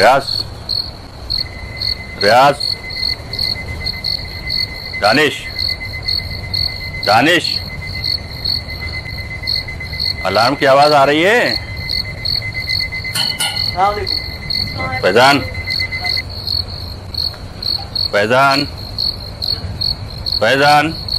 ریاض ریاض دانش دانش۔ Alarm کی آواز آ رہی ہے؟ فیضان۔ فیضان۔ فیضان۔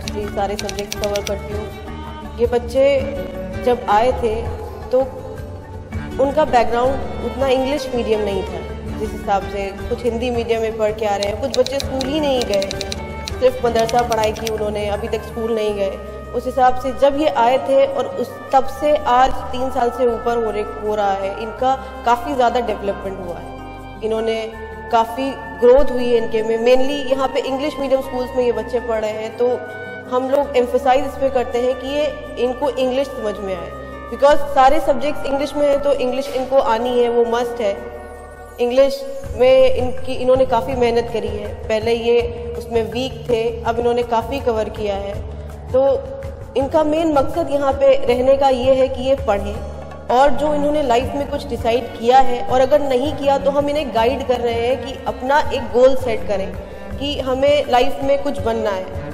موسٹلی سارے سبجیکٹس کور کرتی ہوں۔ یہ بچے جب آئے تھے تو ان کا بیک گراؤنڈ اتنا انگلش میڈیم نہیں تھا۔ جس حساب سے کچھ ہندی میڈیم میں پڑھ کے آ رہے ہیں، کچھ بچے اسکول ہی نہیں گئے۔ صرف مدرسہ پڑھائی کی انہوں نے ابھی تک اسکول نہیں گئے۔ اس حساب سے جب یہ آئے تھے اور اس تب سے آج تین سال سے اوپر ہو رہا ہے، ان کا کافی زیادہ ڈیولپمنٹ ہوا ہے۔ انہوں نے کافی گروتھ ہوئی ہے ان کے میں۔ مینلی یہاں پہ انگلش میڈیم اسکولس میں یہ بچے پڑھ رہے ہیں، تو ہم لوگ ایمفسائز اس پہ کرتے ہیں کہ یہ ان کو انگلش سمجھ میں آئے۔ بیکاز سارے سبجیکٹس انگلش میں ہیں تو انگلش ان کو آنی ہے، وہ مسٹ ہے۔ انگلش میں ان کی، انہوں نے کافی محنت کری ہے۔ پہلے یہ اس میں ویک تھے، اب انہوں نے کافی کور کیا ہے۔ تو ان کا مین مقصد یہاں پہ رہنے کا یہ ہے کہ یہ پڑھیں۔ اور جو انہوں نے لائف میں کچھ ڈیسائیڈ کیا ہے، اور اگر نہیں کیا تو ہم انہیں گائیڈ کر رہے ہیں کہ اپنا ایک گول سیٹ کریں کہ ہمیں لائف میں کچھ بننا ہے۔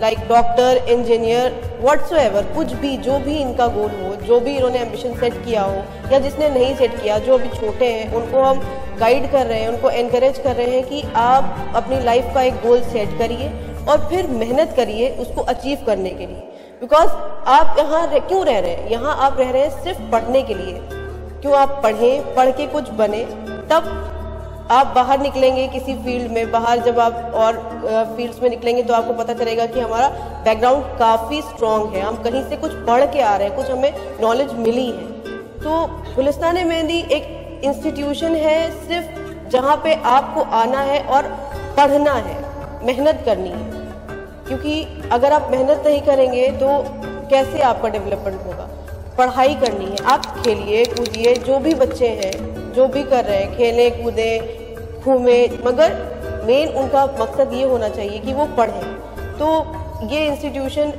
Like doctor engineer whatsoever کچھ بھی، جو بھی ان کا گول ہو، جو بھی انہوں نے ایمبیشن سیٹ کیا ہو، یا جس نے نہیں سیٹ کیا، جو ابھی چھوٹے ہیں، ان کو ہم گائیڈ کر رہے ہیں، ان کو انکریج کر رہے ہیں کہ آپ اپنی لائف کا ایک گول سیٹ کریے اور پھر محنت کریے اس کو اچیو کرنے کے لیے. بیکاز آپ یہاں کیوں رہ رہے ہیں؟ یہاں آپ رہ رہے ہیں صرف پڑھنے کے لیے. کیوں آپ پڑھیں؟ پڑھ کے کچھ بنے تب آپ باہر نکلیں گے کسی فیلڈ میں، باہر جب آپ اور فیلڈز میں نکلیں گے تو آپ کو پتہ چلے گا کہ ہمارا بیک گراؤنڈ کافی اسٹرانگ ہے۔ ہم کہیں سے کچھ پڑھ کے آ رہے ہیں، کچھ ہمیں نالج ملی ہے۔ تو گلستان مہندی ایک انسٹیٹیوشن ہے صرف جہاں پہ آپ کو آنا ہے اور پڑھنا ہے، محنت کرنی ہے۔ کیونکہ اگر آپ محنت نہیں کریں گے تو کیسے آپ کا ڈیولپمنٹ ہوگا؟ پڑھائی کرنی ہے۔ آپ کھیلیے، کودیے، جو بھی بچے ہیں، جو بھی کر رہے ہیں، کھیلیں، کودیں گھومیں مگر مین ان کا مقصد یہ ہونا چاہیے کہ وہ پڑھیں۔ تو یہ انسٹیٹیوشن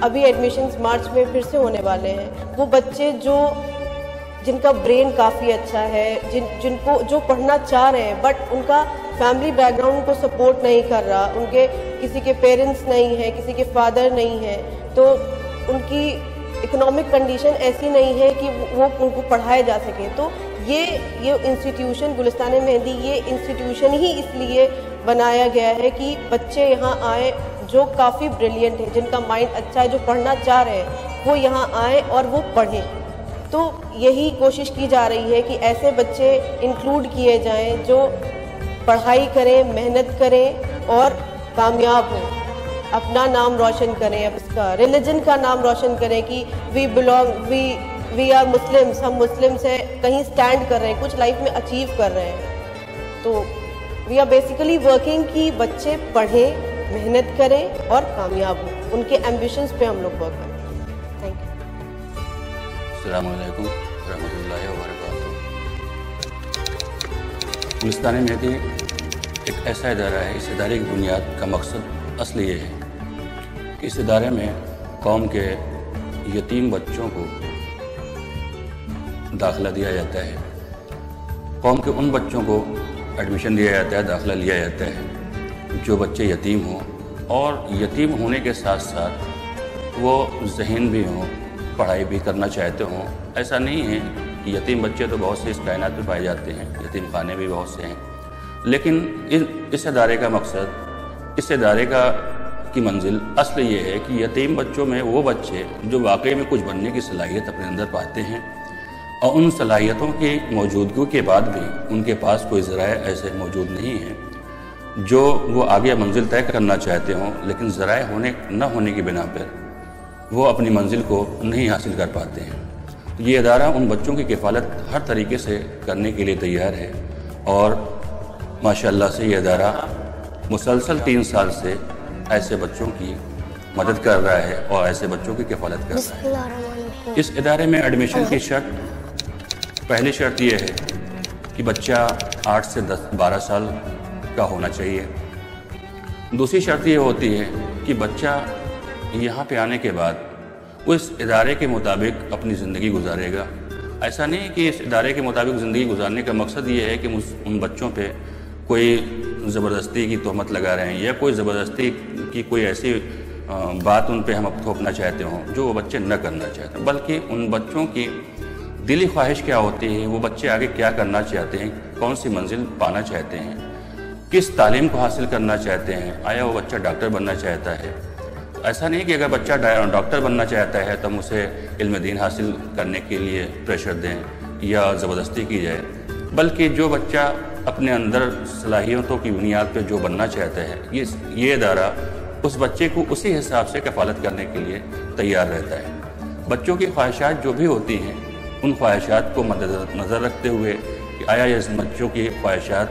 ابھی ایڈمیشنز مارچ میں پھر سے ہونے والے ہیں۔ وہ بچے جو، جن کا برین کافی اچھا ہے، جن جن کو، جو پڑھنا چاہ رہے ہیں بٹ ان کا فیملی بیک گراؤنڈ کو سپورٹ نہیں کر رہا، ان کے کسی کے پیرنٹس نہیں ہیں، کسی کے فادر نہیں ہیں، تو ان کی اکنامک کنڈیشن ایسی نہیں ہے کہ وہ ان کو پڑھائے جا سکے تو یہ یہ انسٹیٹیوشن گلستان مہندی یہ انسٹیٹیوشن ہی اس لیے بنایا گیا ہے کہ بچے یہاں آئیں جو کافی بریلینٹ ہیں، جن کا مائنڈ اچھا ہے، جو پڑھنا چاہ رہے ہیں، وہ یہاں آئیں اور وہ پڑھیں۔ تو یہی کوشش کی جا رہی ہے کہ ایسے بچے انکلوڈ کیے جائیں جو پڑھائی کریں، محنت کریں اور کامیاب ہوں۔ اپنا نام روشن کریں، اس کا ریلیجن کا نام روشن کریں کہ we belong we we are Muslims ہم مسلمس ہیں کہیں اسٹینڈ کر رہے ہیں، کچھ لائف میں اچیو کر رہے ہیں۔ تو وی آر بیسیکلی ورکنگ کہ بچے پڑھیں، محنت کریں اور کامیاب ہوں۔ ان کے ایمبیشنس پہ ہم لوگ ورک کریں۔ تھینک یو السلام علیکم ورحمۃ اللہ وبرکاتہ۔ گلستان مہدی ایک ایسا ادارہ ہے، اس ادارے کی بنیاد کا مقصد اصل یہ ہے کہ اس ادارے میں قوم کے یتیم بچوں کو داخلہ دیا جاتا ہے۔ قوم کے ان بچوں کو ایڈمیشن دیا جاتا ہے، داخلہ لیا جاتا ہے۔ جو بچے یتیم ہوں اور یتیم ہونے کے ساتھ ساتھ وہ ذہین بھی ہوں، پڑھائی بھی کرنا چاہتے ہوں۔ ایسا نہیں ہے کہ یتیم بچے تو بہت سے اس کائنات میں پائے جاتے ہیں، یتیم خانے بھی بہت سے ہیں۔ لیکن اس ادارے کا مقصد، اس ادارے کا، کی منزل اصل یہ ہے کہ یتیم بچوں میں وہ بچے جو واقعی میں کچھ بننے کی صلاحیت اپنے اندر پاتے ہیں۔ اور ان صلاحیتوں کی موجودگی کے بعد بھی ان کے پاس کوئی ذرائع ایسے موجود نہیں ہیں جو وہ آگے منزل طے کرنا چاہتے ہوں لیکن ذرائع ہونے نہ ہونے کی بنا پر وہ اپنی منزل کو نہیں حاصل کر پاتے ہیں۔ یہ ادارہ ان بچوں کی کفالت ہر طریقے سے کرنے کے لیے تیار ہے اور ماشاء اللہ سے یہ ادارہ مسلسل تین سال سے ایسے بچوں کی مدد کر رہا ہے اور ایسے بچوں کی کفالت کر رہا ہے۔ اس ادارے میں ایڈمیشن کی شرط پہلی شرط یہ ہے کہ بچہ آٹھ سے دس، بارہ سال کا ہونا چاہیے۔ دوسری شرط یہ ہوتی ہے کہ بچہ یہاں پہ آنے کے بعد اس ادارے کے مطابق اپنی زندگی گزارے گا۔ ایسا نہیں کہ اس ادارے کے مطابق زندگی گزارنے کا مقصد یہ ہے کہ ان بچوں پہ کوئی زبردستی کی تہمت لگا رہے ہیں یا کوئی زبردستی کی کوئی ایسی بات ان پہ ہم تھوپنا چاہتے ہوں جو وہ بچے نہ کرنا چاہتے۔ ہیں بلکہ ان بچوں کی دلی خواہش کیا ہوتی ہے؟ وہ بچے آگے کیا کرنا چاہتے ہیں؟ کون سی منزل پانا چاہتے ہیں؟ کس تعلیم کو حاصل کرنا چاہتے ہیں؟ آیا وہ بچہ ڈاکٹر بننا چاہتا ہے؟ ایسا نہیں کہ اگر بچہ ڈاکٹر بننا چاہتا ہے تو ہم اسے علم دین حاصل کرنے کے لیے پریشر دیں یا زبردستی کی جائے۔ بلکہ جو بچہ اپنے اندر صلاحیتوں کی بنیاد پہ جو بننا چاہتا ہے، یہ یہ ادارہ اس بچے کو اسی حساب سے کفالت کرنے کے لیے تیار رہتا ہے۔ بچوں کی خواہشات جو بھی ہوتی ہیں ان خواہشات کو مد نظر رکھتے ہوئے کہ آیا اس بچوں کی خواہشات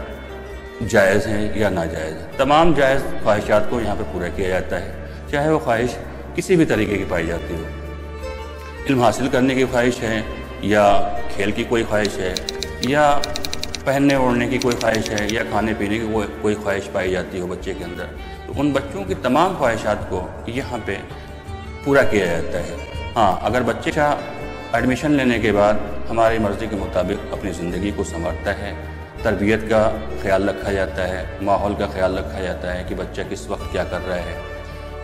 جائز ہیں یا ناجائز تمام جائز خواہشات کو یہاں پہ پورا کیا جاتا ہے۔ چاہے وہ خواہش کسی بھی طریقے کی پائی جاتی ہو۔ علم حاصل کرنے کی خواہش ہے یا کھیل کی کوئی خواہش ہے یا پہننے اوڑھنے کی کوئی خواہش ہے یا کھانے پینے کی کوئی خواہش پائی جاتی ہو بچے کے اندر، تو ان بچوں کی تمام خواہشات کو یہاں پہ پورا کیا جاتا ہے۔ ہاں اگر بچے کا ایڈمیشن لینے کے بعد ہماری مرضی کے مطابق اپنی زندگی کو سنوارتا ہے۔ تربیت کا خیال رکھا جاتا ہے، ماحول کا خیال رکھا جاتا ہے کہ بچہ کس وقت کیا کر رہا ہے۔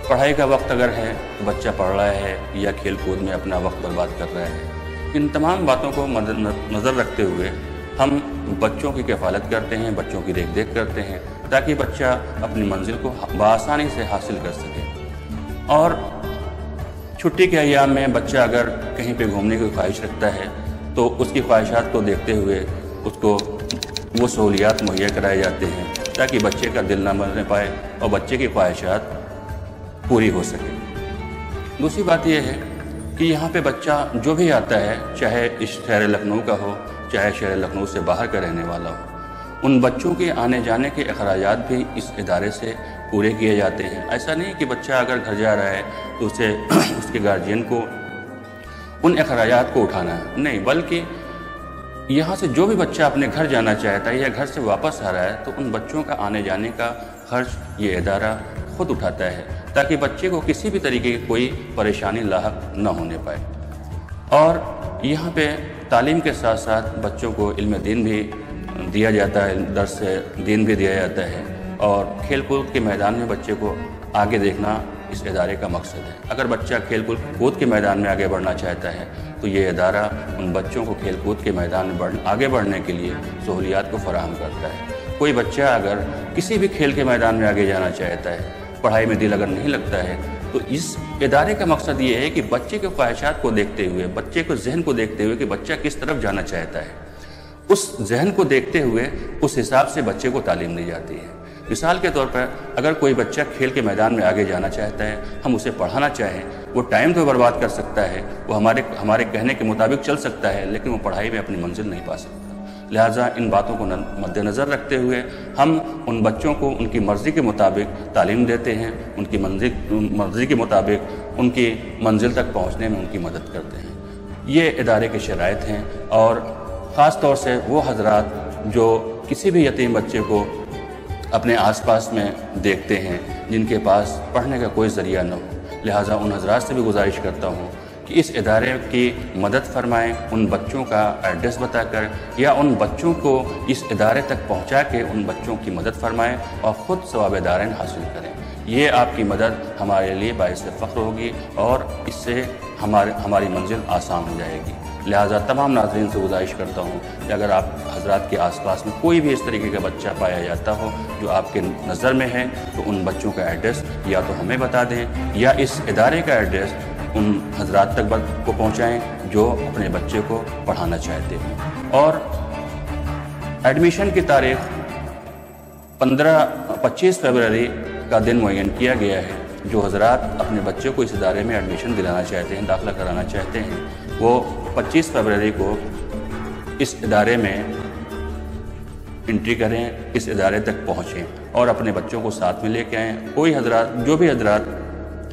پڑھائی کا وقت اگر ہے تو بچہ پڑھ رہا ہے یا کھیل کود میں اپنا وقت برباد کر رہا ہے۔ ان تمام باتوں کو نظر رکھتے ہوئے ہم بچوں کی کفالت کرتے ہیں، بچوں کی دیکھ دیکھ کرتے ہیں تاکہ بچہ اپنی منزل کو بآسانی سے حاصل کر سکے۔ اور چھٹی کے ایام میں بچہ اگر کہیں پہ گھومنے کی خواہش رکھتا ہے، تو اس کی خواہشات کو دیکھتے ہوئے اس کو وہ سہولیات مہیا کرائے جاتے ہیں تاکہ بچے کا دل نہ مرنے پائے اور بچے کی خواہشات پوری ہو سکے۔ دوسری بات یہ ہے کہ یہاں پہ بچہ جو بھی آتا ہے، چاہے اس شہر لکھنؤ کا ہو، چاہے شہر لکھنؤ سے باہر کا رہنے والا ہو ان بچوں کے آنے جانے کے اخراجات بھی اس ادارے سے پورے کیے جاتے ہیں۔ ایسا نہیں کہ بچہ اگر گھر جا رہا ہے تو اسے اس کے گارجین کو ان اخراجات کو اٹھانا ہے۔ نہیں، بلکہ یہاں سے جو بھی بچہ اپنے گھر جانا چاہتا ہے یا گھر سے واپس آ رہا ہے تو ان بچوں کا آنے جانے کا خرچ یہ ادارہ خود اٹھاتا ہے تاکہ بچے کو کسی بھی طریقے کی کوئی پریشانی لاحق نہ ہونے پائے۔ اور یہاں پہ تعلیم کے ساتھ ساتھ بچوں کو علم دین بھی دیا جاتا ہے، درس دین بھی دیا جاتا ہے۔ اور کھیل کود کے میدان میں بچے کو آگے دیکھنا اس ادارے کا مقصد ہے۔ اگر بچہ کھیل کود کے میدان میں آگے بڑھنا چاہتا ہے، تو یہ ادارہ ان بچوں کو کھیل کود کے میدان میں آگے بڑھنے کے لیے سہولیات کو فراہم کرتا ہے۔ کوئی بچہ اگر کسی بھی کھیل کے میدان میں آگے جانا چاہتا ہے، پڑھائی میں دل اگر نہیں لگتا ہے، تو اس ادارے کا مقصد یہ ہے کہ بچے کے خواہشات کو دیکھتے ہوئے، بچے کو ذہن کو دیکھتے ہوئے کہ بچہ کس طرف جانا چاہتا ہے۔ اس ذہن کو دیکھتے ہوئے اس حساب سے بچے کو تعلیم دی جاتی ہے۔ مثال کے طور پر اگر کوئی بچہ کھیل کے میدان میں آگے جانا چاہتا ہے، ہم اسے پڑھانا چاہیں، وہ ٹائم تو برباد کر سکتا ہے، وہ ہمارے ہمارے کہنے کے مطابق چل سکتا ہے، لیکن وہ پڑھائی میں اپنی منزل نہیں پا سکتا۔ لہٰذا ان باتوں کو مد نظر رکھتے ہوئے ہم ان بچوں کو ان کی مرضی کے مطابق تعلیم دیتے ہیں، ان کی منزل، مرضی کے مطابق ان کی منزل تک پہنچنے میں ان کی مدد کرتے ہیں۔ یہ ادارے کے شرائط ہیں اور خاص طور سے وہ حضرات جو کسی بھی یتیم بچے کو اپنے آس پاس میں دیکھتے ہیں، جن کے پاس پڑھنے کا کوئی ذریعہ نہ ہو۔ لہٰذا ان حضرات سے بھی گزارش کرتا ہوں کہ اس ادارے کی مدد فرمائیں، ان بچوں کا ایڈریس بتا کر یا ان بچوں کو اس ادارے تک پہنچا کے ان بچوں کی مدد فرمائیں اور خود ثواب دارین حاصل کریں۔ یہ آپ کی مدد ہمارے لیے باعث فخر ہوگی اور اس سے ہمارے ہماری منزل آسان ہو جائے گی۔ لہٰذا تمام ناظرین سے گزارش کرتا ہوں کہ اگر آپ حضرات کے آس پاس میں کوئی بھی اس طریقے کا بچہ پایا جاتا ہو جو آپ کے نظر میں ہے، تو ان بچوں کا ایڈریس یا تو ہمیں بتا دیں یا اس ادارے کا ایڈریس ان حضرات تک کو پہنچائیں جو اپنے بچے کو پڑھانا چاہتے ہیں۔ اور ایڈمیشن کی تاریخ پندرہ پچیس فیبرری کا دن معین کیا گیا ہے۔ جو حضرات اپنے بچے کو اس ادارے میں ایڈمیشن دلانا چاہتے ہیں، داخلہ کرانا چاہتے ہیں، وہ پچیس فیبرری کو اس ادارے میں انٹری کریں، اس ادارے تک پہنچیں اور اپنے بچوں کو ساتھ میں لے کے آئیں۔ کوئی حضرات، جو بھی حضرات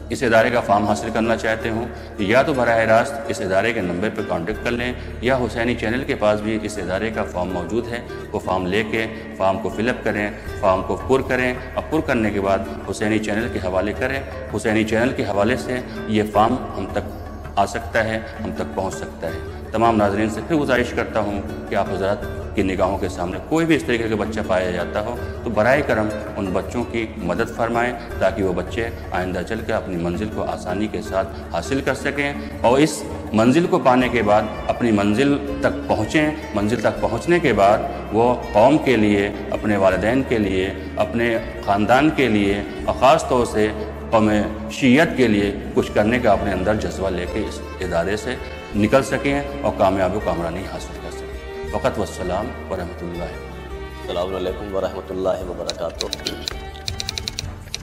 اس ادارے کا فارم حاصل کرنا چاہتے ہوں، یا تو براہ راست اس ادارے کے نمبر پہ کانٹیکٹ کر لیں، یا حسینی چینل کے پاس بھی اس ادارے کا فارم موجود ہے، وہ فارم لے کے فارم کو فل اپ کریں، فارم کو پر کریں۔ اور پر کرنے کے بعد حسینی چینل کے حوالے کریں۔ حسینی چینل کے حوالے سے یہ فارم ہم تک آ سکتا ہے، ہم تک پہنچ سکتا ہے۔ تمام ناظرین سے پھر گزارش کرتا ہوں کہ آپ حضرات کی نگاہوں کے سامنے کوئی بھی اس طریقے کا بچہ پایا جاتا ہو تو برائے کرم ان بچوں کی مدد فرمائیں تاکہ وہ بچے آئندہ چل کے اپنی منزل کو آسانی کے ساتھ حاصل کر سکیں اور اس منزل کو پانے کے بعد اپنی منزل تک پہنچیں۔ منزل تک پہنچنے کے بعد وہ قوم کے لیے، اپنے والدین کے لیے، اپنے خاندان کے لیے اور خاص طور سے قوم شیعت کے لیے کچھ کرنے کا اپنے اندر جذبہ لے کے اس ادارے سے نکل سکیں اور کامیاب و کامرانی حاصل کر سکیں۔ وقت والسلام ورحمۃ اللہ السلام علیکم ورحمۃ اللہ وبرکاتہ۔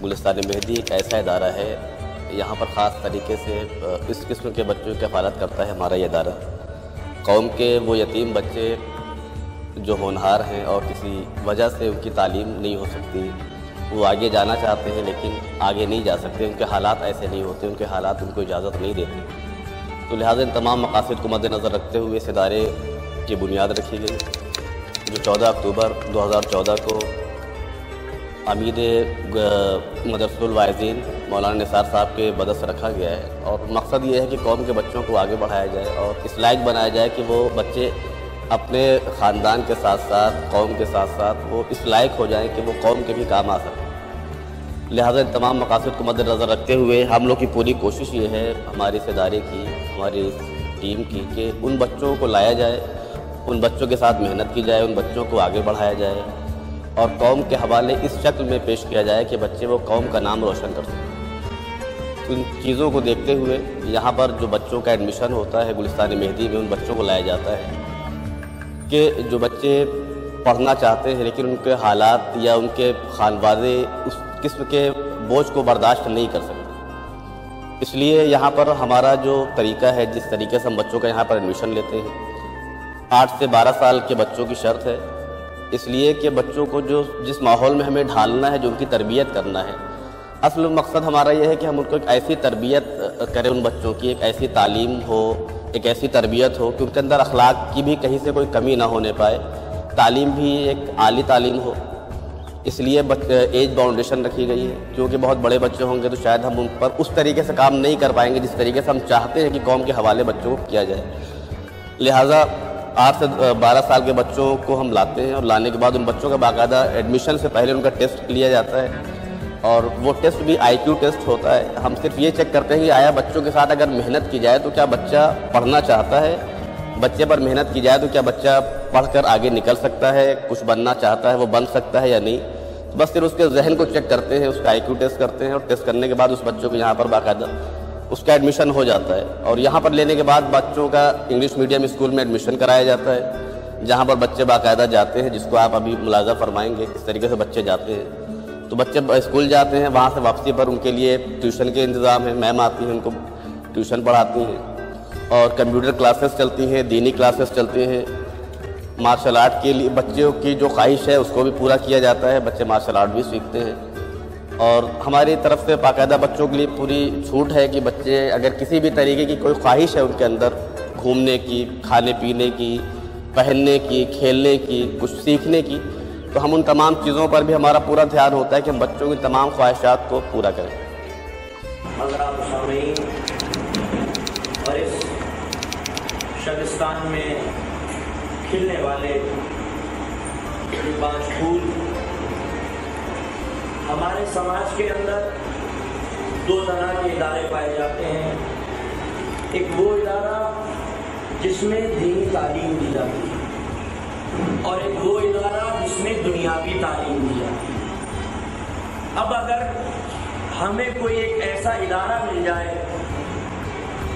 گلستان مہدی ایک ایسا ادارہ ہے، یہاں پر خاص طریقے سے اس قسم کے بچوں کی حفاظت کرتا ہے ہمارا یہ ادارہ۔ قوم کے وہ یتیم بچے جو ہونہار ہیں اور کسی وجہ سے ان کی تعلیم نہیں ہو سکتی وہ آگے جانا چاہتے ہیں لیکن آگے نہیں جا سکتے، ان کے حالات ایسے نہیں ہوتے، ان کے حالات ان کو اجازت نہیں دیتے۔ تو لہٰذا ان تمام مقاصد کو مد نظر رکھتے ہوئے اس ادارے کی بنیاد رکھی گئی۔ جو چودہ اکتوبر دو ہزار چودہ کو امید مدرسہ الواعظین مولانا نثار صاحب کے بدس رکھا گیا ہے۔ اور مقصد یہ ہے کہ قوم کے بچوں کو آگے بڑھایا جائے اور اس لائق بنایا جائے کہ وہ بچے اپنے خاندان کے ساتھ ساتھ، قوم کے ساتھ ساتھ وہ اس لائق ہو جائیں کہ وہ قوم کے بھی کام آ سکیں۔ لہٰذا ان تمام مقاصد کو مد نظر رکھتے ہوئے ہم لوگ کی پوری کوشش یہ ہے ہماری اس ادارے کی، ہماری ٹیم کی، کہ ان بچوں کو لایا جائے، ان بچوں کے ساتھ محنت کی جائے، ان بچوں کو آگے بڑھایا جائے اور قوم کے حوالے اس شکل میں پیش کیا جائے کہ بچے وہ قوم کا نام روشن کر سکیں۔ ان چیزوں کو دیکھتے ہوئے یہاں پر جو بچوں کا ایڈمیشن ہوتا ہے گلستان مہدی میں، ان بچوں کو لایا جاتا ہے کہ جو بچے پڑھنا چاہتے ہیں لیکن ان کے حالات یا ان کے خانوادے اس قسم کے بوجھ کو برداشت نہیں کر سکتے۔ اس لیے یہاں پر ہمارا جو طریقہ ہے، جس طریقے سے ہم بچوں کا یہاں پر ایڈمیشن لیتے ہیں، آٹھ سے بارہ سال کے بچوں کی شرط ہے۔ اس لیے کہ بچوں کو جو جس ماحول میں ہمیں ڈھالنا ہے، جو ان کی تربیت کرنا ہے، اصل مقصد ہمارا یہ ہے کہ ہم ان کو ایک ایسی تربیت کریں، ان بچوں کی ایک ایسی تعلیم ہو، ایک ایسی تربیت ہو، کہ ان کے اندر اخلاق کی بھی کہیں سے کوئی کمی نہ ہونے پائے۔ تعلیم بھی ایک عالی تعلیم ہو۔ اس لیے ایج باؤنڈیشن رکھی گئی ہے۔ کیونکہ بہت بڑے بچے ہوں گے تو شاید ہم ان پر اس طریقے سے کام نہیں کر پائیں گے جس طریقے سے ہم چاہتے ہیں کہ قوم کے حوالے بچوں کو کیا جائے۔ لہٰذا آٹھ سے بارہ سال کے بچوں کو ہم لاتے ہیں اور لانے کے بعد ان بچوں کا باقاعدہ ایڈمیشن سے پہلے ان کا ٹیسٹ لیا جاتا ہے۔ اور وہ ٹیسٹ بھی آئی کیو ٹیسٹ ہوتا ہے۔ ہم صرف یہ چیک کرتے ہیں کہ آیا بچوں کے ساتھ اگر محنت کی جائے تو کیا بچہ پڑھنا چاہتا ہے؟ بچے پر محنت کی جائے تو کیا بچہ پڑھ کر آگے نکل سکتا ہے؟ کچھ بننا چاہتا ہے، وہ بن سکتا ہے یا نہیں؟ تو بس صرف اس کے ذہن کو چیک کرتے ہیں، اس کا آئی کیو ٹیسٹ کرتے ہیں اور ٹیسٹ کرنے کے بعد اس بچوں کو یہاں پر باقاعدہ اس کا ایڈمیشن ہو جاتا ہے۔ اور یہاں پر لینے کے بعد بچوں کا انگلش میڈیم اسکول میں ایڈمیشن کرایا جاتا ہے، جہاں پر بچے باقاعدہ جاتے ہیں، جس کو آپ ابھی ملازہ فرمائیں گے، اس طریقے سے بچے جاتے ہیں۔ تو بچے اسکول جاتے ہیں، وہاں سے واپسی پر ان کے لیے ٹیوشن کے انتظام ہیں میم آتی ہیں، ان کو ٹیوشن پڑھاتی ہیں۔ اور کمپیوٹر کلاسز چلتی ہیں، دینی کلاسز چلتی ہیں۔ مارشل آرٹ کے لیے بچوں کی جو خواہش ہے، اس کو بھی پورا کیا جاتا ہے۔ بچے مارشل آرٹ بھی سیکھتے ہیں۔ اور ہماری طرف سے باقاعدہ بچوں کے لیے پوری چھوٹ ہے کہ بچے اگر کسی بھی طریقے کی کوئی خواہش ہے ان کے اندر، گھومنے کی، کھانے پینے کی، پہننے کی، کھیلنے کی، کچھ سیکھنے کی، تو ہم ان تمام چیزوں پر بھی ہمارا پورا دھیان ہوتا ہے کہ ہم بچوں کی تمام خواہشات کو پورا کریں حضرات سامعین اور اس شبستان میں کھلنے والے یہ پانچ پھول ہمارے سماج کے اندر دو طرح کے ادارے پائے جاتے ہیں۔ ایک وہ ادارہ جس میں دینی تعلیم دی جاتی ہے اور ایک وہ ادارہ جس میں دنیاوی تعلیم دی جاتی ہے۔ اب اگر ہمیں کوئی ایک ایسا ادارہ مل جائے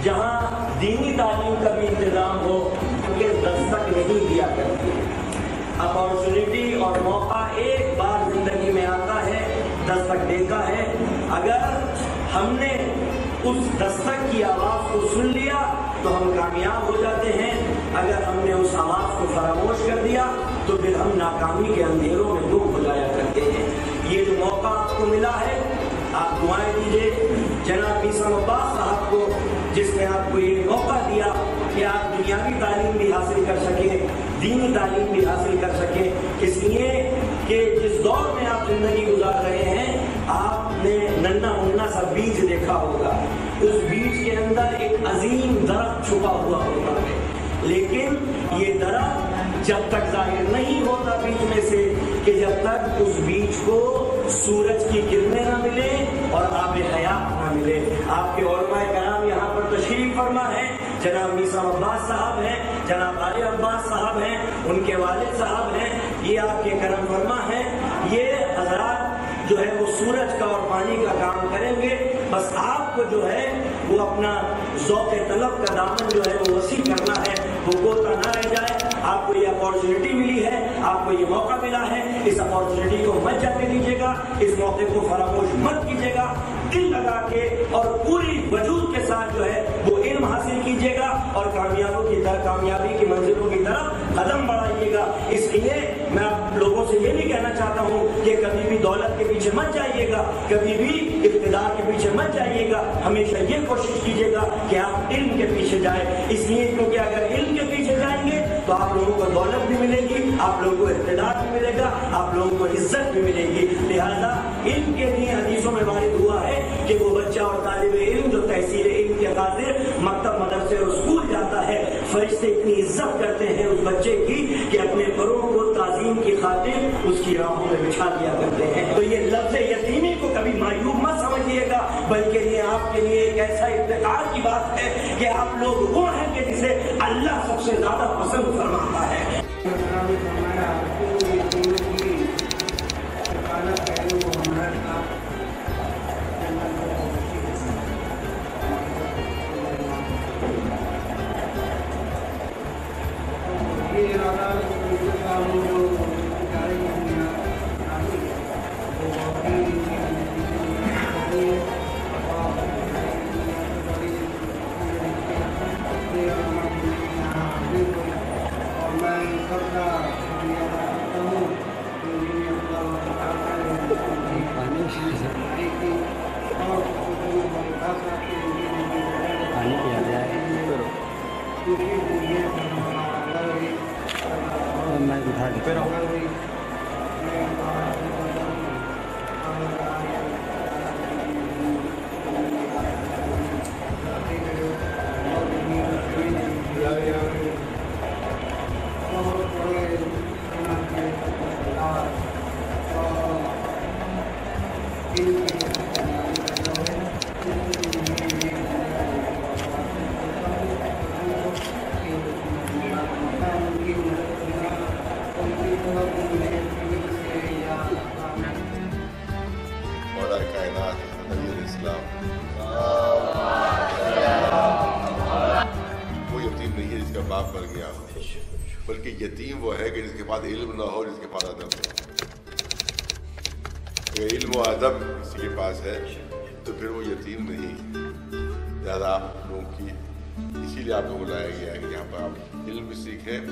جہاں دینی تعلیم کا بھی انتظام ہو کہ دستک نہیں دیا کرتی اپارچونیٹی اور موقع ایک بار زندگی میں آتا ہے، دستک دیتا ہے۔ اگر ہم نے اس دستک کی آواز کو سن لیا تو ہم کامیاب ہو جاتے ہیں۔ اگر ہم نے اس آواز کو فراموش کر دیا تو پھر ہم ناکامی کے اندھیروں میں گم ہو جایا کرتے ہیں۔ یہ جو موقع آپ کو ملا ہے، آپ دعائیں دیجیے جناب بیسم عباس صاحب کو جس نے آپ کو یہ موقع دیا کہ آپ دنیاوی تعلیم بھی حاصل کر سکیں، دینی تعلیم بھی حاصل کر سکیں۔ اس لیے کہ جس دور میں آپ زندگی گزار رہے ہیں، آپ نے ننا منا سا بیج دیکھا ہوگا۔ اس بیج کے اندر ایک عظیم درخت چھپا ہوا ہوتا ہے۔ لیکن یہ درخت جب تک ظاہر نہیں ہوتا بیچ میں سے کہ جب تک اس بیچ کو سورج کی کرنیں نہ ملے اور آب حیات نہ ملے آپ کے علماء کرام تشریف فرما ہے، جناب میسا عباس صاحب ہیں، جناب علی عباس صاحب ہیں، ان کے والد صاحب ہیں، یہ آپ کے کرم فرما ہیں یہ حضرات جو ہے وہ سورج کا اور پانی کا کام کریں گے۔ بس آپ کو جو ہے وہ اپنا ذوق طلب کا دامن جو ہے وہ وسیع کرنا ہے۔ وہ گوتا نہ رہ جائے۔ آپ کو یہ اپارچونیٹی ملی ہے، آپ کو یہ موقع ملا ہے۔ اس اپارچونیٹی کو مت جانے دیجیے گا۔ اس موقع کو فراموش مت کیجیے گا۔ دل لگا کے اور پوری وجود کے ساتھ جو ہے وہ کیجیے گا اور کامیابوں کی طرح کامیابی کی منزلوں کی طرف قدم بڑھائیے گا۔ اس لیے میں آپ لوگوں سے یہ بھی کہنا چاہتا ہوں کہ کبھی بھی دولت کے پیچھے مت جائیے گا۔ کبھی بھی اقتدار کے پیچھے مت جائیے گا۔ ہمیشہ یہ کوشش کیجیے گا کہ آپ علم کے پیچھے جائیں۔ اس لیے کیونکہ اگر علم کے پیچھے جائیں گے تو آپ لوگوں کو دولت بھی ملے گی، آپ لوگوں کو اقتدار بھی ملے گا، آپ لوگوں کو عزت بھی ملے گی۔ لہذا علم کے لیے حدیثوں میں وارد ہوا ہے کہ وہ بچہ اور طالب علم جو تحصیل علم کے خاطر مکتب جاتا ہے۔ فرشتے اتنی عزت کرتے ہیں اس بچے کی کہ اپنے بڑوں کو تعظیم کی خاطر اس کی راہوں میں بچھا دیا کرتے ہیں۔ تو یہ لفظ یتیمی کو کبھی مایوب مت سمجھیے گا، بلکہ یہ آپ کے لیے ایک ایسا افتخار کی بات ہے کہ آپ لوگ وہ ہیں کہ جسے اللہ سب سے زیادہ پسند فرماتا ہے۔ you.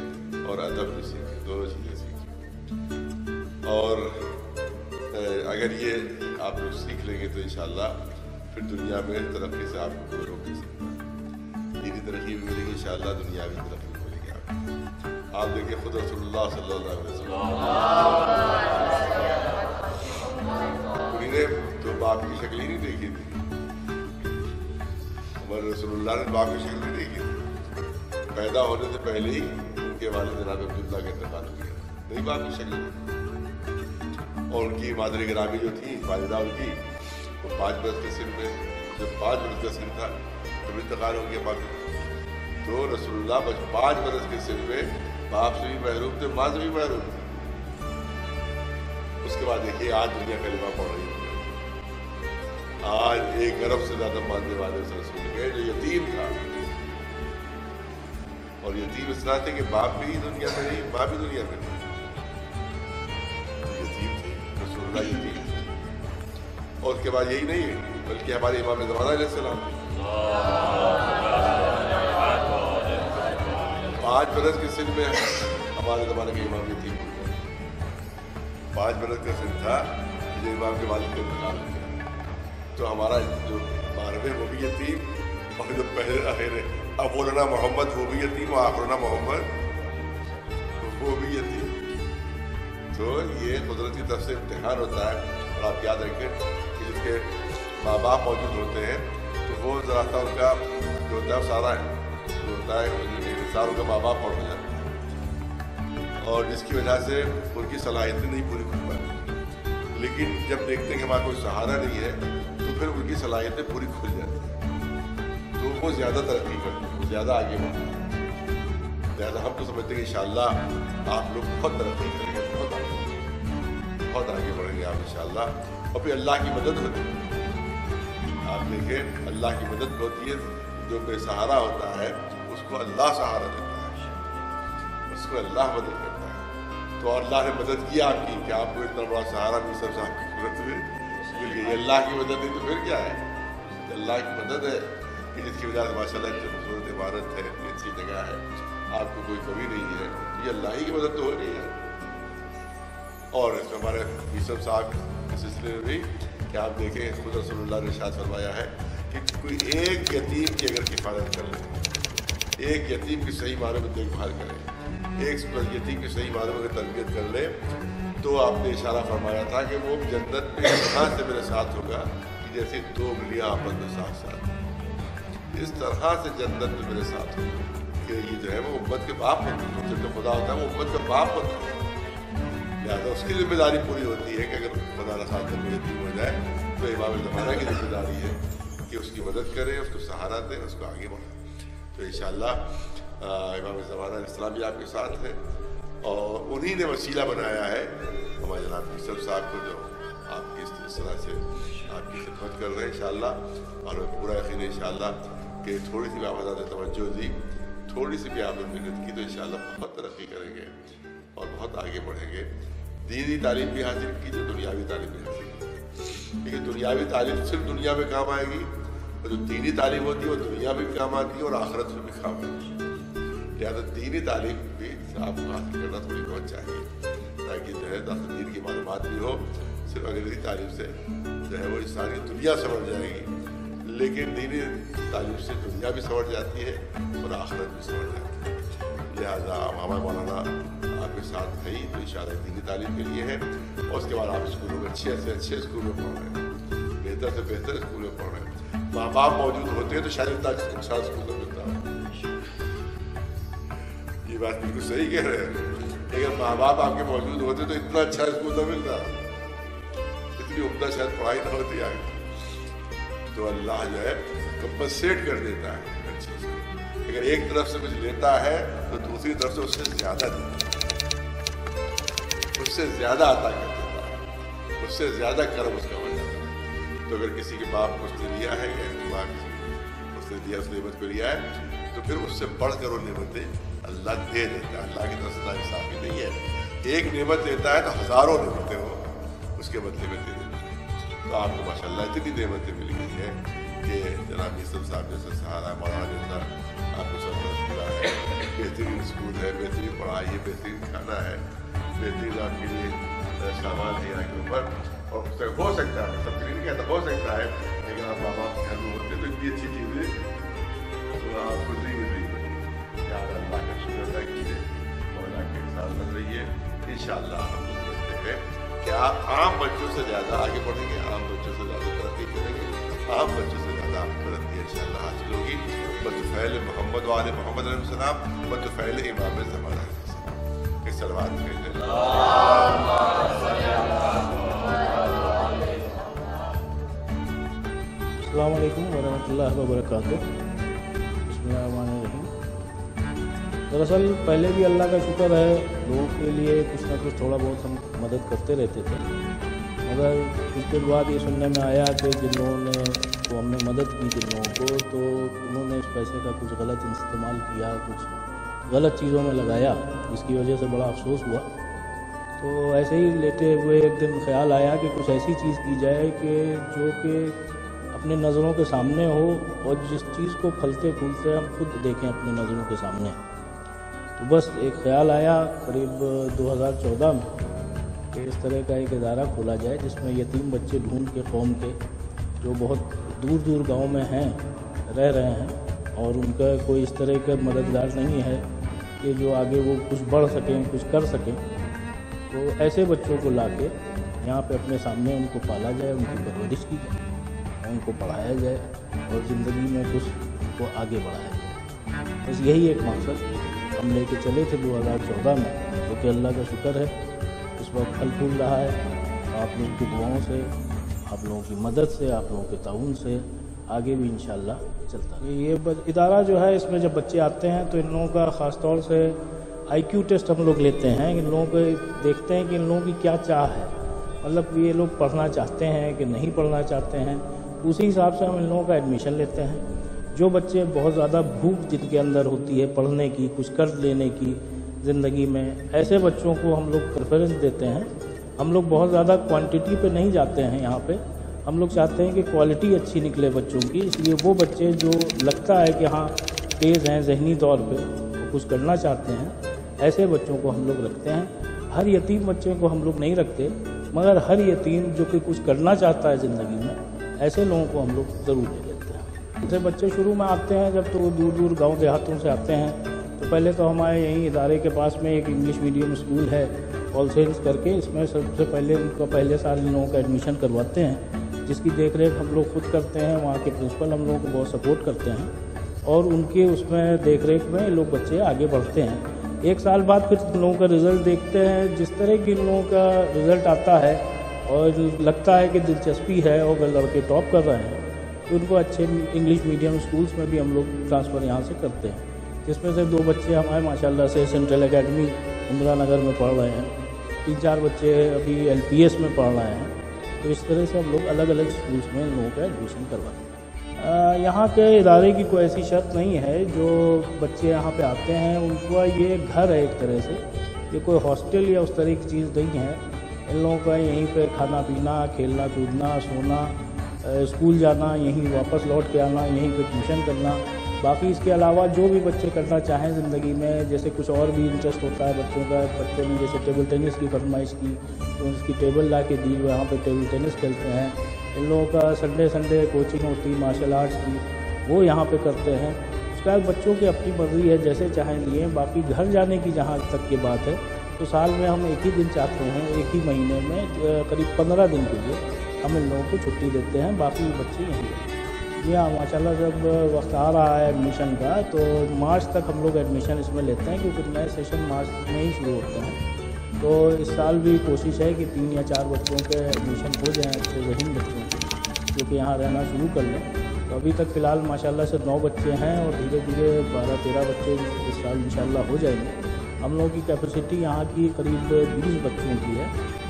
بھی اور ادب بھی سیکھیں، دونوں چیزیں سیکھیں۔ اور اگر یہ آپ لوگ سیکھ لیں گے تو انشاءاللہ پھر دنیا میں ترقی سے آپ کو کوئی روک نہیں سکتا۔ دینی ترقی بھی ملے گی، انشاءاللہ دنیاوی ترقی بھی ملے گی آپ کو۔ آپ دیکھیں خود رسول اللہ صلی اللہ علیہ وسلم۔ انہیں تو باپ کی شکل ہی نہیں دیکھی تھی۔ عمر رسول اللہ نے باپ کی شکل نہیں دیکھی تھی۔ پیدا ہونے سے پہلے ہی والد جناب عبداللہ کا انتقال ہو گیا نہیں باپ کی شکل نہیں اور ان کی مادری گرامی جو تھی، والدہ ان کی، وہ پانچ برس کے سن میں جب پانچ برس کا سن تھا تب انتقال ہو گیا باپ تو رسول اللہ بس پانچ برس کے سن میں باپ سے بھی محروم تھے، ماں سے بھی محروم تھے۔ اس کے بعد دیکھیے، آج دنیا کلمہ پڑھ رہی ہے۔ آج ایک ارب سے زیادہ ماننے والے اس رسول کے جو یتیم تھا۔ اور یتیم اس طرح تھے کہ باپ بھی دنیا میں نہیں ماں بھی دنیا میں نہیں یتیم تھے، رسول اللہ یتیم تھے۔ اور اس کے بعد یہی نہیں ہے، بلکہ ہمارے امام زمانہ علیہ السلام۔ پانچ برس کے سن میں ہمارے زمانے کے امام یتیم ہوئے پانچ برس کا سن تھا جو امام کے والد کے انتقال تو ہمارا جو بارہویں وہ بھی یتیم اور جو پہلے آخر اولنا محمد، وہ بھی یتیم آخرنا محمد۔ وہ بھی یتیم۔ تو یہ قدرت کی طرف سے امتحان ہوتا ہے، اور آپ یاد رکھیں کہ جس کے ماں باپ موجود ہوتے ہیں، تو وہ ذرا سا ان کا جو ہوتا ہے، وہ سارا ہے جو ہوتا ہے انسان ان کا ماں باپ پڑھ جاتا ہے۔ اور جس کی وجہ سے ان کی صلاحیتیں نہیں پوری کھل پاتی۔ لیکن جب دیکھتے ہیں کہ ہمارا کوئی سہارا نہیں ہے، تو پھر ان کی صلاحیتیں پوری کھل جاتی۔ وہ زیادہ ترقی کرتے ہیں زیادہ آگے بڑھتے ہیں لہٰذا ہم تو سمجھتے ہیں کہ انشاءاللہ آپ لوگ بہت ترقی کریں گے، بہت آگے بہت آگے بڑھیں گے آپ انشاءاللہ۔ اور پھر اللہ کی مدد ہوتی ہے آپ دیکھیں، اللہ کی مدد ہوتی ہے، جو بے سہارا ہوتا ہے، اس کو اللہ سہارا دیتا ہے۔ اس کو اللہ مدد کرتا ہے۔ تو اللہ نے مدد کی آپ کی کہ آپ کو اتنا بڑا سہارا بھی سب صاحب کی صورت میں مل گئی اللہ کی مدد نہیں تو پھر کیا ہے؟ اللہ کی مدد ہے۔ جس کی وجہ سے ماشاء اللہ اتنی خوبصورت عمارت ہے اتنی اچھی جگہ ہے آپ کو کوئی کمی نہیں ہے، یہ اللہ ہی کی مدد تو ہو رہی ہے۔ اور اس میں ہمارے یوسف صاحب کے سلسلے میں بھی کہ آپ دیکھیں خود رسول اللہ نے شاد فرمایا ہے کہ کوئی ایک یتیم کی اگر کفالت کر لے، ایک یتیم کی صحیح معنی میں دیکھ بھال کرے، ایک یتیم کی صحیح معنی میں اگر تربیت کر لے، تو آپ نے اشارہ فرمایا تھا کہ وہ جنت میں اس طرح سے میرے ساتھ ہوگا کہ جیسے دو انگلیاں آپس میں ساتھ ساتھ۔ اس طرح سے جنت میں میرے ساتھ ہوگا کہ یہ جو ہے وہ امت کے باپ ہوتے ہیں جب خدا ہوتا ہے وہ امت کا باپ ہوتا ہے۔ لہٰذا اس کی ذمہ داری پوری ہوتی ہے کہ اگر خدا نخواستہ میں ہو جائے، تو امام زمانہ کی ذمہ داری ہے کہ اس کی مدد کرے، اس کو سہارا دے، اس کو آگے بڑھے تو انشاءاللہ امام زمانہ علیہ السلام بھی آپ کے ساتھ ہے۔ اور انہی نے وسیلہ بنایا ہے۔ ہمارے جناب یوسف صاحب کو جو آپ کی اس طرح سے آپ کی خدمت کر رہے ہیں انشاءاللہ۔ اور پورا یقین ہے انشاءاللہ کہ تھوڑی سی بھی آپ حضرت نے توجہ دی، تھوڑی سی بھی آپ نے محنت کی تو انشاءاللہ بہت ترقی کریں گے اور بہت آگے بڑھیں گے۔ دینی تعلیم بھی حاصل کی جو دنیاوی تعلیم بھی حاصل کی۔ لیکن دنیاوی تعلیم صرف دنیا میں کام آئے گی، اور جو دینی تعلیم ہوتی ہے وہ دنیا میں بھی کام آتی ہے اور آخرت میں بھی کام آتی ہے۔ لہٰذا دینی تعلیم بھی آپ کو حاصل کرنا تھوڑی بہت چاہیے، تاکہ جو ہے داخل دین کی معلومات بھی ہو، صرف انگریزی تعلیم سے جو ہے وہ ساری دنیا سمجھ جائے گی۔ لیکن دینی تعلیم سے دنیا بھی سمجھ جاتی ہے اور آخرت بھی سمجھ جاتی ہے۔ لہٰذا ہمارا مولانا آپ کے ساتھ ہے ہی تو اشارہ دینی تعلیم کے لیے ہے۔ اور اس کے بعد آپ اسکولوں میں اچھے سے اچھے اسکول میں پڑھ رہے ہیں۔ بہتر سے بہتر اسکول میں پڑھ رہے ہیں۔ ماں باپ موجود ہوتے ہیں تو شاید اتنا اچھا اسکول میں ملتا ہے یہ بات بالکل صحیح کہہ رہے ہیں۔ اگر ماں باپ آپ کے موجود ہوتے تو اتنا اچھا اسکول نہ ملتا۔ اتنی عمدہ شاید پڑھائی نہ ہوتی آگے۔ تو اللہ جو ہے کمپنسیٹ کر دیتا ہے ہر چیز کو۔ اگر ایک طرف سے کچھ لیتا ہے تو دوسری طرف سے اس سے زیادہ دیتا ہے۔ اس سے زیادہ عطا کر دیتا ہے۔ اس سے زیادہ کرم اس کا ہو جاتا ہے۔ تو اگر کسی کے باپ کو اس نے لیا ہے یعنی یا ماں اس نے دیا، اس نعمت کو لیا ہے، تو پھر اس سے بڑھ کر وہ نعمتیں اللہ دے دیتا ہے۔ اللہ کی طرف سے حساب ہی نہیں ہے۔ ایک نعمت دیتا ہے تو ہزاروں نعمتیں وہ اس کے بدلے میں دے دیتا ہے تو آپ کو ماشاء اللہ اتنی نعمتیں ملی۔ ہیں ہے کہ جناب یوسف صاحب جیسے سہارا مولانا جیسا آپ کو سب ملا ہے بہترین اسکول ہے بہترین پڑھائی ہے بہترین کھانا ہے بہترین آپ کے لیے سامان ہے یہاں کے اوپر اور ہو سکتا ہے سب کے لیے نہیں کہتا ہو سکتا ہے لیکن آپ ماں باپ گھر میں ہوتے تو اتنی اچھی تو آپ کو نہیں مل رہی یاد اللہ کا شکر ادا کیجیے مولا کے ساتھ مل رہی ہے ان شاء اللہ ہم لوگ بچے کہ آپ عام بچوں سے زیادہ آگے بڑھیں گے عام بچوں سے زیادہ آپ بچوں سے زیادہ ان شاء اللہ حاصل ہوگی۔ بطفیل محمد وال محمد علیہ السلام بطفیل امام زمانہ ایک سلوات بھیج دیں السلام علیکم ورحمۃ اللہ وبرکاتہ۔ بسم اللہ الرحمن الرحیم۔ دراصل پہلے بھی اللہ کا شکر ہے، لوگوں کے لیے کچھ نہ کچھ تھوڑا بہت ہم مدد کرتے رہتے تھے۔ مگر پھر بات یہ سننے میں آیا کہ جن لوگوں نے تو ہم نے مدد کی جن لوگوں کو، تو انہوں نے اس پیسے کا کچھ غلط استعمال کیا، کچھ غلط چیزوں میں لگایا، جس کی وجہ سے بڑا افسوس ہوا۔ تو ایسے ہی لیتے ہوئے ایک دن خیال آیا کہ کچھ ایسی چیز کی جائے کہ جو کہ اپنے نظروں کے سامنے ہو اور جس چیز کو پھلتے پھولتے ہم خود دیکھیں اپنے نظروں کے سامنے۔ تو بس ایک خیال آیا، قریب دو ہزار چودہ میں۔ کہ اس طرح کا ایک ادارہ کھولا جائے جس میں یتیم بچے ڈھونڈ کے قوم کے جو بہت دور دور گاؤں میں ہیں، رہ رہے ہیں اور ان کا کوئی اس طرح کا مددگار نہیں ہے کہ جو آگے وہ کچھ بڑھ سکیں، کچھ کر سکیں۔ تو ایسے بچوں کو لا کے یہاں پہ اپنے سامنے ان کو پالا جائے، ان کی پرورش کی جائے ان کو پڑھایا جائے اور زندگی میں کچھ ان کو آگے بڑھایا جائے۔ بس یہی ایک مقصد ہم لے کے چلے تھے دو ہزار چودہ میں، جو کہ اللہ کا شکر ہے۔ بہت وقت پھل پھول رہا ہے۔ آپ لوگ کی دعاؤں سے، آپ لوگوں کی مدد سے، آپ لوگوں کے تعاون سے آگے بھی انشاءاللہ چلتا ہے یہ ادارہ جو ہے، اس میں جب بچے آتے ہیں تو ان لوگوں کا خاص طور سے آئی کیو ٹیسٹ ہم لوگ لیتے ہیں۔ ان لوگوں کو دیکھتے ہیں کہ ان لوگوں کی کیا چاہ ہے۔ مطلب یہ لوگ پڑھنا چاہتے ہیں کہ نہیں پڑھنا چاہتے ہیں۔ اسی حساب سے ہم ان لوگوں کا ایڈمیشن لیتے ہیں۔ جو بچے بہت زیادہ بھوک جن کے اندر ہوتی ہے پڑھنے کی کچھ کر لینے کی زندگی میں ایسے بچوں کو ہم لوگ پریفرنس دیتے ہیں۔ ہم لوگ بہت زیادہ کوانٹٹی پہ نہیں جاتے ہیں یہاں پہ۔ ہم لوگ چاہتے ہیں کہ کوالٹی اچھی نکلے بچوں کی، اس لیے وہ بچے جو لگتا ہے کہ ہاں تیز ہیں ذہنی طور پہ کچھ کرنا چاہتے ہیں۔ ایسے بچوں کو ہم لوگ رکھتے ہیں۔ ہر یتیم بچے کو ہم لوگ نہیں رکھتے، مگر ہر یتیم جو کہ کچھ کرنا چاہتا ہے زندگی میں، ایسے لوگوں کو ہم لوگ ضرور لے لیتے ہیں۔ ایسے بچے شروع میں آتے ہیں، جب تو وہ دور دور گاؤں دیہاتوں سے آتے ہیں تو پہلے تو ہمارے یہیں ادارے کے پاس میں ایک انگلش میڈیم اسکول ہے آل سیلس کر کے اس میں سب سے پہلے ان کا پہلے سال ان لوگوں کا ایڈمیشن کرواتے ہیں، جس کی دیکھ ریکھ ہم لوگ خود کرتے ہیں، وہاں کے پرنسپل ہم لوگوں کو بہت سپورٹ کرتے ہیں اور ان کے اس میں دیکھ ریکھ میں لوگ بچے آگے بڑھتے ہیں۔ ایک سال بعد پھر ان لوگوں کا رزلٹ دیکھتے ہیں، جس طرح کی ان لوگوں کا رزلٹ آتا ہے اور لگتا ہے کہ دلچسپی ہے اور اگر لڑکے ٹاپ کر رہے ہیں، تو ان کو اچھے انگلش میڈیم اسکولس میں بھی ہم لوگ ٹرانسفر یہاں سے کرتے ہیں۔ جس میں سے دو بچے ہمارے ماشاءاللہ سے سینٹرل اکیڈمی اندرا نگر میں پڑھ رہے ہیں۔ تین چار بچے ابھی ایل پی ایس میں پڑھ رہے ہیں۔ تو اس طرح سے ہم لوگ الگ الگ اسکولس میں لوگوں کا ایڈمیشن کرواتے ہیں۔ یہاں کے ادارے کی کوئی ایسی شرط نہیں ہے۔ جو بچے یہاں پہ آتے ہیں، ان کا یہ گھر ہے ایک طرح سے، یہ کوئی ہاسٹل یا اس طرح کی چیز نہیں ہے۔ ان لوگوں کا یہیں پہ کھانا پینا، کھیلنا کودنا، سونا اسکول جانا، یہیں واپس لوٹ کے آنا، یہیں پہ ٹیوشن کرنا۔ باقی اس کے علاوہ جو بھی بچے کرنا چاہیں زندگی میں، جیسے کچھ اور بھی انٹرسٹ ہوتا ہے بچوں کا، بچے نے جیسے ٹیبل ٹینس کی فرمائش کی، تو اس کی ٹیبل لا کے دی، وہاں پہ ٹیبل ٹینس کھیلتے ہیں۔ ان لوگوں کا سنڈے سنڈے کوچنگ ہوتی مارشل آرٹس کی، وہ یہاں پہ کرتے ہیں۔ اس کا بچوں کی اپنی مرضی ہے، جیسے چاہیں لیے۔ باقی گھر جانے کی جہاں تک کی بات ہے، تو سال میں ہم ایک ہی دن چاہتے ہیں، ایک ہی مہینے میں، قریب پندرہ دن کے لیے ہم ان لوگوں کو چھٹی دیتے ہیں۔ باقی بچے یہیں جی ہاں ماشاء اللہ جب وقت آ رہا ہے ایڈمیشن کا، تو مارچ تک ہم لوگ ایڈمیشن اس میں لیتے ہیں، کیونکہ نئے سیشن مارچ میں ہی شروع ہوتے ہیں۔ تو اس سال بھی کوشش ہے کہ تین یا چار بچوں کے ایڈمیشن ہو جائیں، اچھے ذہین بچوں کے، جو کہ یہاں رہنا شروع کر لیں۔ تو ابھی تک فی الحال ماشاء اللہ سے نو بچے ہیں اور دھیرے دھیرے بارہ تیرہ بچے اس سال ان شاء اللہ ہو جائیں گے۔ ہم لوگوں کی کیپیسٹی یہاں کی قریب بیس بچوں کی ہے۔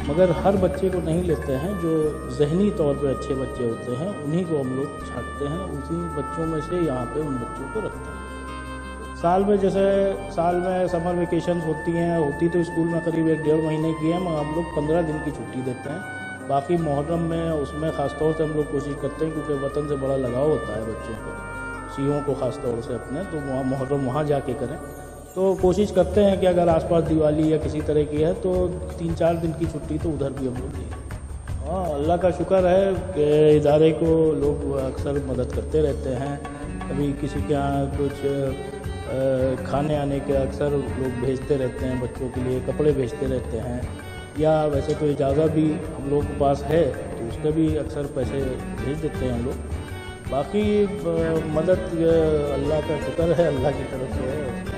مگر ہر بچے کو نہیں لیتے ہیں جو ذہنی طور پہ اچھے بچے ہوتے ہیں، انہی کو ہم لوگ چھانٹتے ہیں، اسی بچوں میں سے یہاں پہ ان بچوں کو رکھتے ہیں۔ سال میں جیسے سال میں سمر ویکیشنز ہوتی ہیں، ہوتی تو اسکول میں قریب ایک ڈیڑھ مہینے کی ہے مگر ہم لوگ پندرہ دن کی چھٹی دیتے ہیں۔ باقی محرم میں اس میں خاص طور سے ہم لوگ کوشش کرتے ہیں، کیونکہ وطن سے بڑا لگاؤ ہوتا ہے بچوں کو، سیوں کو خاص طور سے اپنے، تو وہاں محرم وہاں جا کے کریں۔ تو کوشش کرتے ہیں کہ اگر آس پاس دیوالی یا کسی طرح کی ہے تو تین چار دن کی چھٹی تو ادھر بھی ہم لوگ دیں۔ ہاں اللہ کا شکر ہے کہ ادارے کو لوگ اکثر مدد کرتے رہتے ہیں۔ کبھی کسی کے یہاں کچھ کھانے آنے کے اکثر لوگ بھیجتے رہتے ہیں، بچوں کے لیے کپڑے بھیجتے رہتے ہیں۔ یا ویسے تو اجازت بھی ہم لوگوں کے پاس ہے تو اس کے بھی اکثر پیسے بھیج دیتے ہیں ہم لوگ۔ باقی مدد اللہ کا شکر ہے، اللہ کی طرف سے۔ ہے